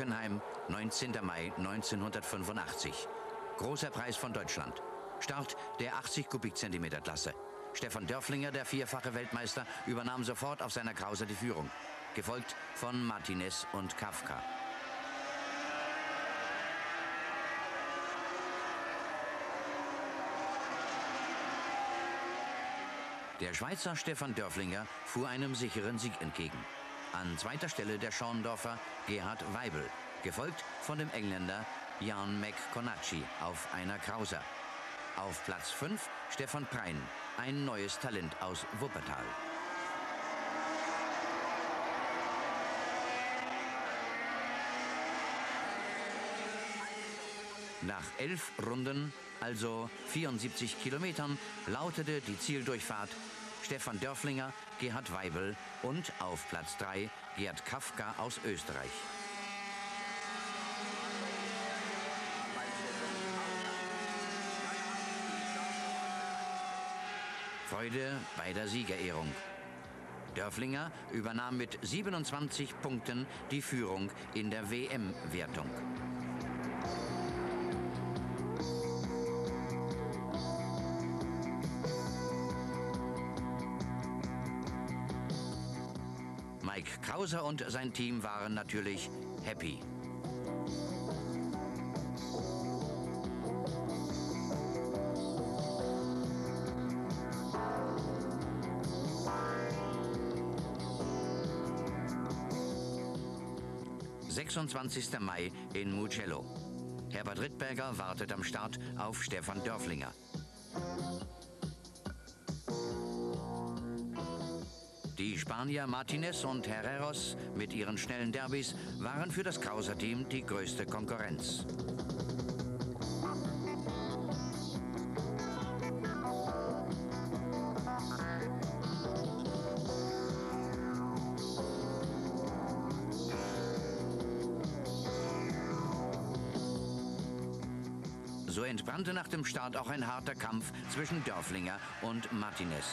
Hockenheim, 19. Mai 1985. Großer Preis von Deutschland. Start der 80 Kubikzentimeter Klasse. Stefan Dörflinger, der vierfache Weltmeister, übernahm sofort auf seiner Krause die Führung, gefolgt von Martinez und Kafka. Der Schweizer Stefan Dörflinger fuhr einem sicheren Sieg entgegen. An zweiter Stelle der Schorndorfer Gerhard Weibel, gefolgt von dem Engländer Jan McConacci auf einer Krauser. Auf Platz 5 Stefan Prein, ein neues Talent aus Wuppertal. Nach elf Runden, also 74 Kilometern, lautete die Zieldurchfahrt Stefan Dörflinger, Gerhard Weibel und auf Platz 3 Gerd Kafka aus Österreich. Freude bei der Siegerehrung. Dörflinger übernahm mit 27 Punkten die Führung in der WM-Wertung. Mike Krauser und sein Team waren natürlich happy. 26. Mai in Mugello. Herbert Rittberger wartet am Start auf Stefan Dörflinger. Die Spanier Martinez und Herreros mit ihren schnellen Derbys waren für das Krauser-Team die größte Konkurrenz. So entbrannte nach dem Start auch ein harter Kampf zwischen Dörflinger und Martinez.